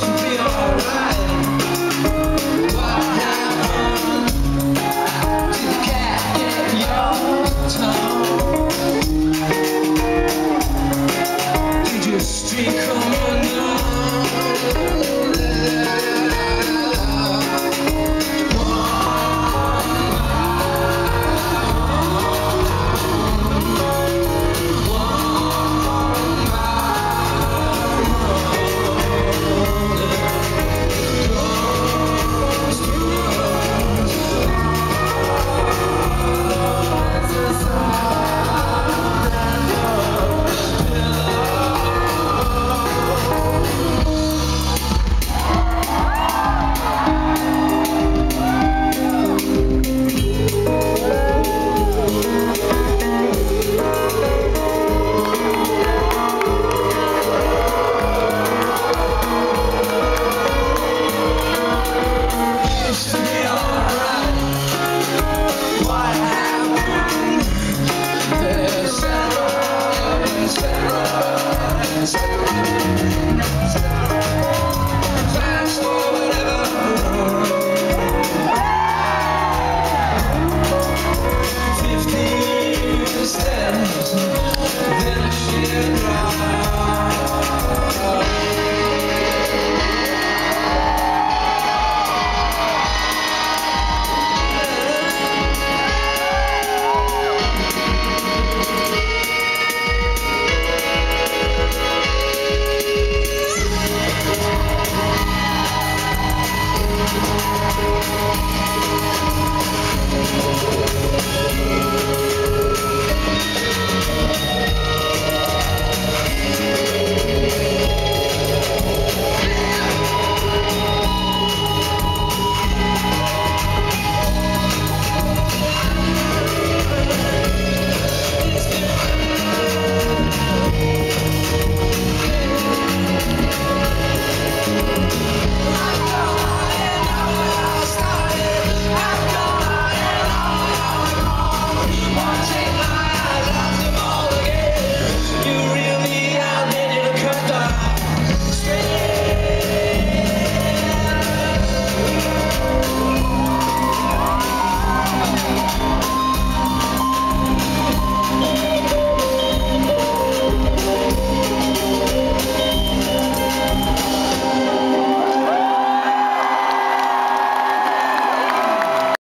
used to be alright.